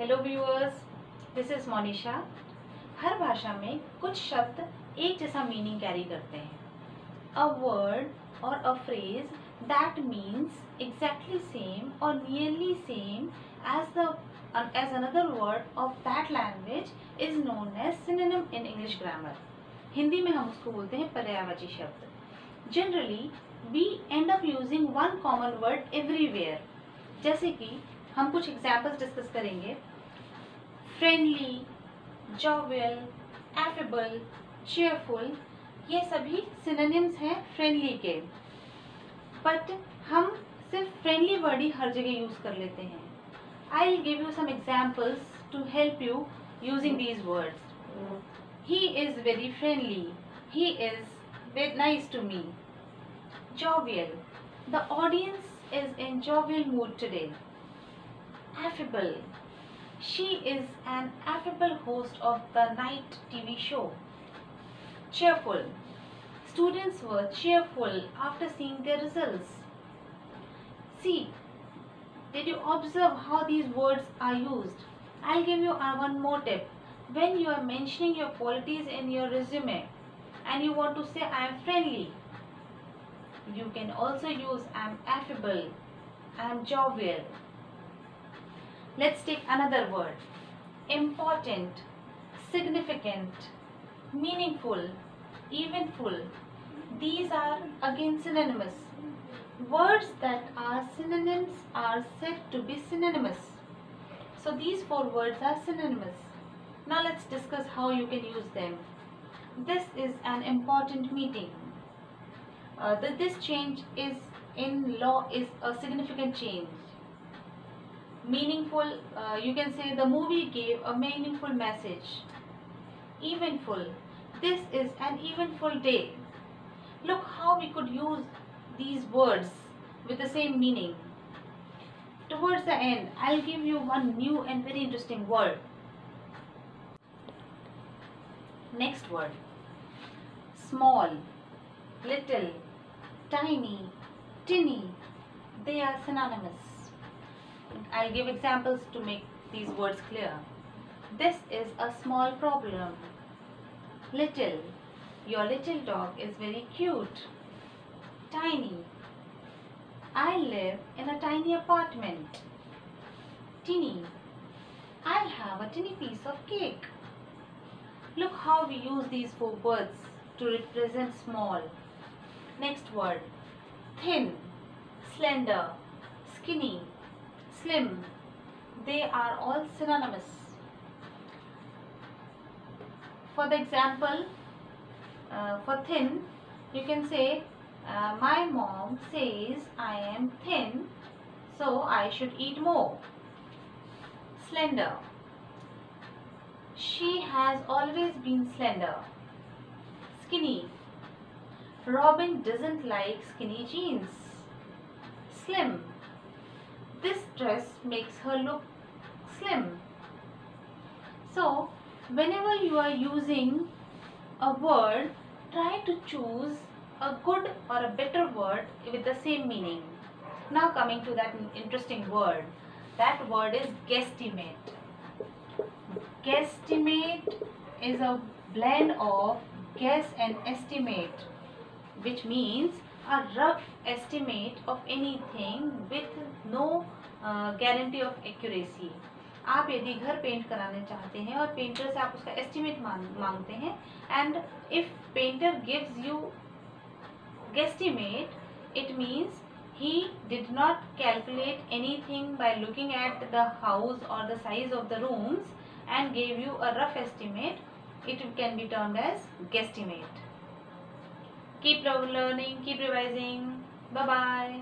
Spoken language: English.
Hello viewers this is Monisha हर भाषा में कुछ शब्द एक जैसा मीनिंग कैरी करते हैं। अ वर्ड और a phrase that means exactly same और nearly same as the as another word of that language is known as synonym in English grammar. हिंदी में हम उसको बोलते हैं पर्यायवाची शब्द। Generally we end up using one common word everywhere जैसे कि हम कुछ एग्जाम्पल्स डिस्कस करेंगे। फ्रेंडली जॉवियल एफेबल चेयरफुल ये सभी सिनोनिम्स हैं फ्रेंडली के। बट हम सिर्फ़ फ्रेंडली वर्ड ही हर जगह यूज़ कर लेते हैं। I will give you some examples to help you using these words he is very friendly. He is very nice to me. Jovial. The audience is in jovial mood today. Affable. She is an affable host of the night tv show cheerful. Students were cheerful after seeing their results. See did you observe how these words are used? I'll give you uh, one more tip. When you are mentioning your qualities in your resume and you want to say I am friendly, you can also use I am affable, I am jovial. Let's take another word. Important, significant, meaningful, eventful. These are again synonymous. Words that are synonyms are said to be synonymous. So these four words are synonymous. Now let's discuss how you can use them. This is an important meeting. Uh, this change is in law is a significant change. Meaningful, uh, you can say the movie gave a meaningful message. Eventful, this is an eventful day. Look how we could use these words with the same meaning. Towards the end, I'll give you one new and very interesting word. Next word. Small, little, tiny, tinny. They are synonymous. I'll give examples to make these words clear. This is a small problem. Little. Your little dog is very cute. Tiny. I live in a tiny apartment. Tinny. I'll have a tinny piece of cake. Look how we use these four words to represent small. Next word. Thin, slender, skinny, slim. They are all synonymous. For the example, uh, for thin, you can say, uh, my mom says I am thin, so I should eat more. Slender. She has always been slender. Skinny. Robin doesn't like skinny jeans. Slim. This dress makes her look slim. So, whenever you are using a word, try to choose a good or a better word with the same meaning. Now coming to that interesting word. That word is guesstimate. Guesstimate is a blend of guess and estimate which means a rough estimate of anything with no uh, guarantee of accuracy. आप यदि घर paint कराने चाहते हैं और painter से आप उसका एस्टिमेट मांगते हैं and if painter gives you guesstimate it means he did not calculate anything by looking at the house और the size of the rooms and gave you a rough estimate it can be termed as guesstimate keep learning keep revising bye bye